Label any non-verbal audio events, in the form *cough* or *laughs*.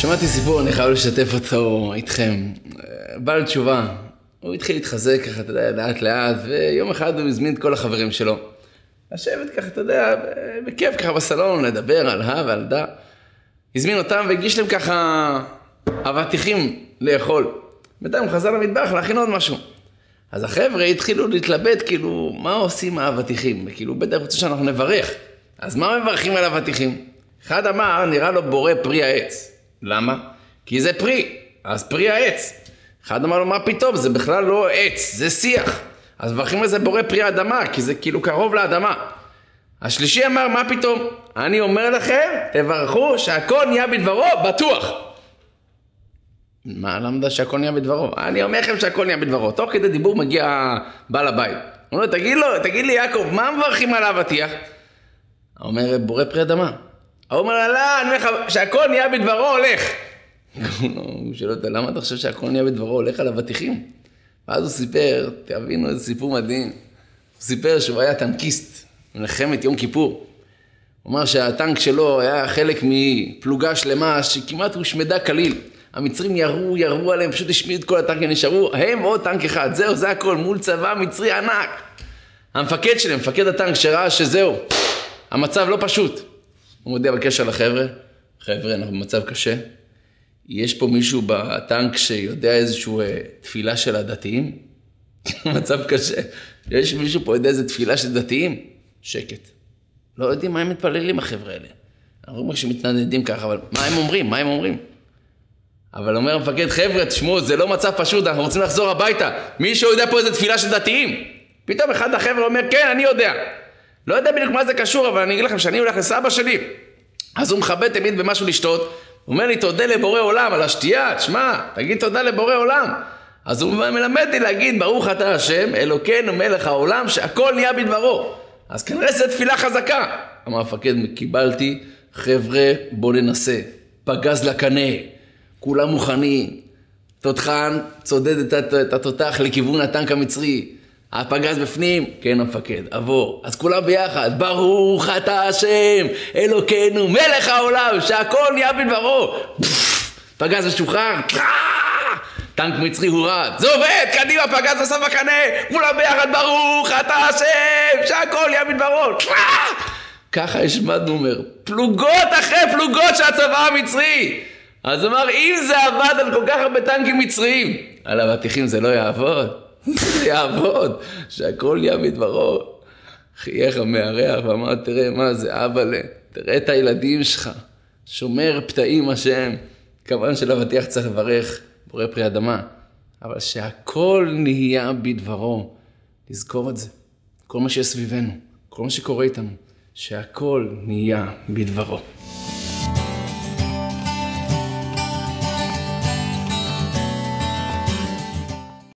שמעתי סיפור, אני חייב לשתף אותו איתכם. בעל תשובה, הוא התחיל להתחזק ככה, אתה יודע, לאט לאט, ויום אחד הוא הזמין את כל החברים שלו. לשבת ככה, אתה יודע, בכיף ככה בסלון, לדבר על הא ועל דא. הזמין אותם והגיש להם ככה אבטיחים לאכול. בינתיים הוא חזר למטבח להכין עוד משהו. אז החבר'ה התחילו להתלבט, כאילו, מה עושים האבטיחים? כאילו, בטח רוצה שאנחנו נברך. אז מה מברכים על אבטיחים? אחד אמר, נראה לו בורא פרי העץ. למה? כי זה פרי, אז פרי העץ. אחד אמר לו, מה פתאום, זה בכלל לא עץ, זה שיח. אז מברכים על זה בורא פרי האדמה, כי זה כאילו קרוב לאדמה. השלישי אמר, מה פתאום? אני אומר לכם, תברכו שהכל נהיה בדברו, בטוח. מה למדת שהכל נהיה בדברו? אני אומר לכם שהכל נהיה בדברו. תוך כדי דיבור מגיע בעל הבית. הוא אומר, תגיד לו, תגיד לי יעקב, מה מברכים על האבטיח? אומר, בורא פרי אדמה. הוא אומר, לא, אני אומר לך, שהכל נהיה בדברו, הולך. הוא שואל אותו, למה אתה חושב שהכל נהיה בדברו, הולך על אבטיחים? ואז הוא סיפר, תבינו איזה סיפור מדהים. הוא סיפר שהוא היה טנקיסט במלחמת יום כיפור. הוא אמר שהטנק שלו היה חלק מפלוגה שלמה שכמעט הושמדה כליל. המצרים ירו, ירו עליהם, פשוט השמידו את כל הטנקים, נשארו הם עוד טנק אחד, זהו, זה הכל, מול צבא מצרי ענק. המפקד שלהם, מפקד הטנק, שראה שזהו, המצב לא פשוט. הוא מודיע בקשר לחבר'ה, חבר'ה, אנחנו במצב קשה. יש פה מישהו בטנק שיודע איזושהי אה, תפילה של הדתיים? *laughs* מצב קשה. יש מישהו פה יודע איזה תפילה של דתיים? שקט. לא יודעים מה הם מתפללים החבר'ה האלה. רואים שמתנדנדים ככה, אבל מה הם אומרים? מה הם אומרים? אבל אומר המפקד, חבר'ה, תשמעו, זה לא מצב פשוט, אנחנו רוצים לחזור הביתה. מישהו יודע פה איזה תפילה של דתיים? פתאום אחד החבר'ה אומר, כן, אני יודע. לא יודע בדיוק מה זה קשור, אבל אני אגיד לכם שאני הולך לסבא שלי. אז הוא מכבד תמיד במשהו לשתות. הוא אומר לי, תודה לבורא עולם על השתייה, תשמע, תגיד תודה לבורא עולם. אז הוא מלמד לי להגיד, ברוך אתה השם, אלוקינו מלך העולם, שהכל נהיה בדברו. אז כנראה זו תפילה חזקה. אמר המפקד, קיבלתי, חבר'ה, בוא ננסה. פגז לקנה, כולם מוכנים. תותחן צודד את התותח לכיוון הטנק המצרי. הפגז בפנים? כן המפקד, עבור. אז כולם ביחד, ברוך אתה השם, אלוקינו, מלך העולם, שהכל נהיה בדברו. פגז משוחרר, טנק מצרי הורד, זה עובד, קדימה, פגז עשה בקנה, כולם ביחד, ברוך אתה השם, שהכל נהיה בדברו. ככה השמדנו, אומר, פלוגות אחרי פלוגות של הצבא המצרי. אז הוא אמר, אם זה עבד על כל כך הרבה טנקים מצריים, על אבטיחים זה לא יעבוד. זה יעבוד, שהכל נהיה מדברו. חייך המארח ואמר, תראה מה זה, אבאלה, תראה את הילדים שלך, שומר פתאים השם. כמובן שלאבטיח צריך לברך, בורא פרי אדמה, אבל שהכל נהיה בדברו. לזכור את זה. כל מה שיש סביבנו, כל מה שקורה איתנו, שהכל נהיה בדברו.